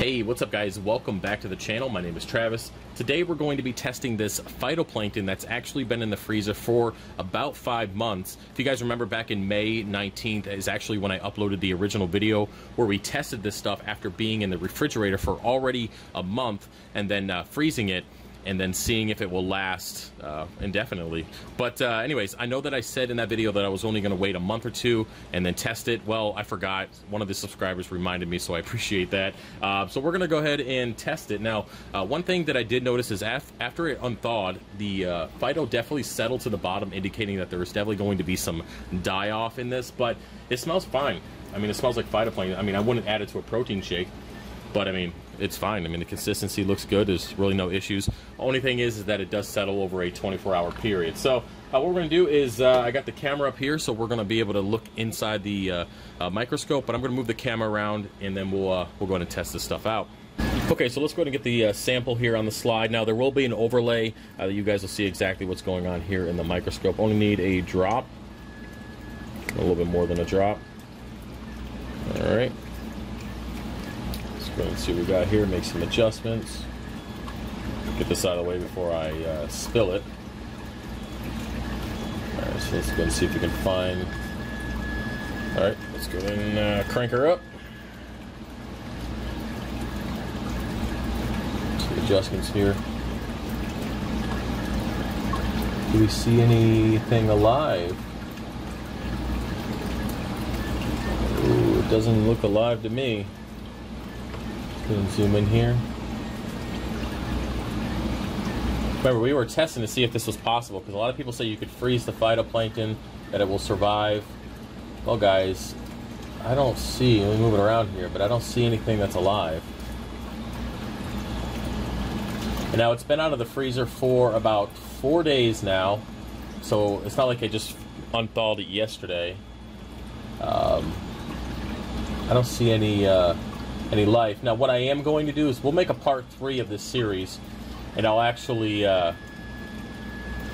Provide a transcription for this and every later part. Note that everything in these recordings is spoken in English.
Hey, what's up guys? Welcome back to the channel. My name is Travis. Today we're going to be testing this phytoplankton that's actually been in the freezer for about five months. If you guys remember back in May 19th is actually when I uploaded the original video where we tested this stuff after being in the refrigerator for already a month and then uh, freezing it and then seeing if it will last uh, indefinitely. But uh, anyways, I know that I said in that video that I was only going to wait a month or two and then test it. Well, I forgot. One of the subscribers reminded me, so I appreciate that. Uh, so we're going to go ahead and test it. Now, uh, one thing that I did notice is af after it unthawed, the uh, Phyto definitely settled to the bottom, indicating that there is definitely going to be some die-off in this, but it smells fine. I mean, it smells like phytoplankton. I mean, I wouldn't add it to a protein shake, but I mean, it's fine. I mean, the consistency looks good. There's really no issues. Only thing is, is that it does settle over a 24-hour period. So uh, what we're going to do is, uh, I got the camera up here, so we're going to be able to look inside the uh, uh microscope. But I'm going to move the camera around, and then we'll uh, we'll go ahead and test this stuff out. Okay, so let's go ahead and get the uh, sample here on the slide. Now, there will be an overlay that you guys will see exactly what's going on here in the microscope. Only need a drop, a little bit more than a drop. All right. Let's see what we got here, make some adjustments. Get this out of the way before I uh, spill it. Alright, so let's go and see if we can find... Alright, let's go and uh, crank her up. Some adjustments here. Do we see anything alive? Ooh, it doesn't look alive to me. Go zoom in here. Remember, we were testing to see if this was possible because a lot of people say you could freeze the phytoplankton, that it will survive. Well, guys, I don't see, let me move it around here, but I don't see anything that's alive. And now it's been out of the freezer for about four days now, so it's not like I just unthawed it yesterday. Um, I don't see any uh, any life. Now, what I am going to do is we'll make a part three of this series, and I'll actually uh,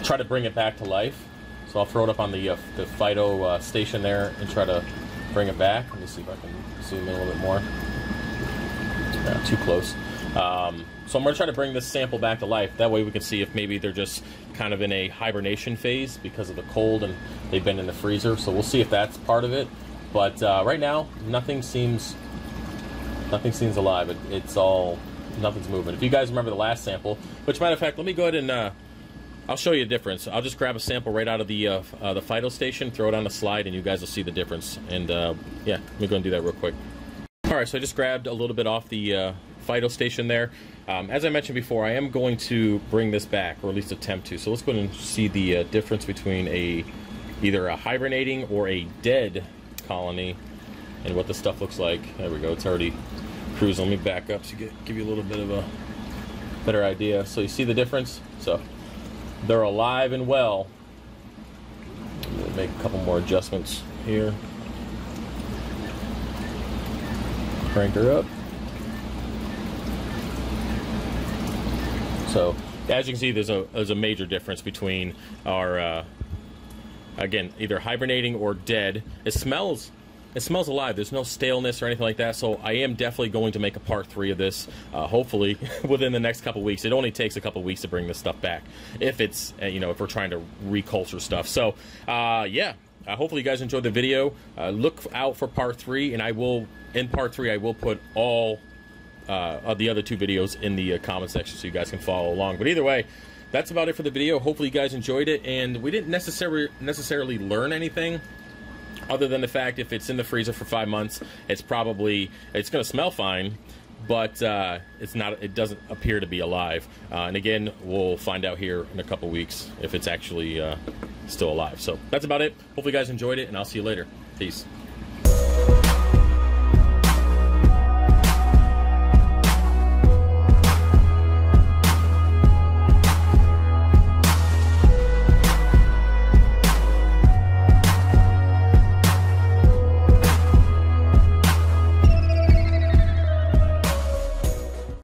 try to bring it back to life. So I'll throw it up on the uh, the Phyto uh, station there and try to bring it back. Let me see if I can zoom in a little bit more. Not too close. Um, so I'm going to try to bring this sample back to life. That way we can see if maybe they're just kind of in a hibernation phase because of the cold and they've been in the freezer. So we'll see if that's part of it. But uh, right now, nothing seems Nothing seems alive. It, it's all, nothing's moving. If you guys remember the last sample, which matter of fact, let me go ahead and, uh, I'll show you a difference. I'll just grab a sample right out of the uh, uh, the Phyto station, throw it on a slide, and you guys will see the difference. And uh, yeah, let me go and do that real quick. All right, so I just grabbed a little bit off the uh, Phyto station there. Um, as I mentioned before, I am going to bring this back, or at least attempt to. So let's go and see the uh, difference between a either a hibernating or a dead colony and what the stuff looks like. There we go. It's already cruising. Let me back up to get, give you a little bit of a better idea. So you see the difference? So they're alive and well. make a couple more adjustments here. Crank her up. So as you can see, there's a there's a major difference between our uh, again either hibernating or dead. It smells it smells alive. There's no staleness or anything like that. So I am definitely going to make a part three of this, uh, hopefully within the next couple weeks. It only takes a couple weeks to bring this stuff back, if it's uh, you know if we're trying to reculture stuff. So uh, yeah. Uh, hopefully you guys enjoyed the video. Uh, look out for part three, and I will in part three I will put all uh, of the other two videos in the comment section so you guys can follow along. But either way, that's about it for the video. Hopefully you guys enjoyed it, and we didn't necessarily necessarily learn anything other than the fact if it's in the freezer for five months, it's probably it's going to smell fine, but uh, it's not. It doesn't appear to be alive. Uh, and again, we'll find out here in a couple weeks if it's actually uh, still alive. So that's about it. Hopefully, you guys enjoyed it, and I'll see you later. Peace.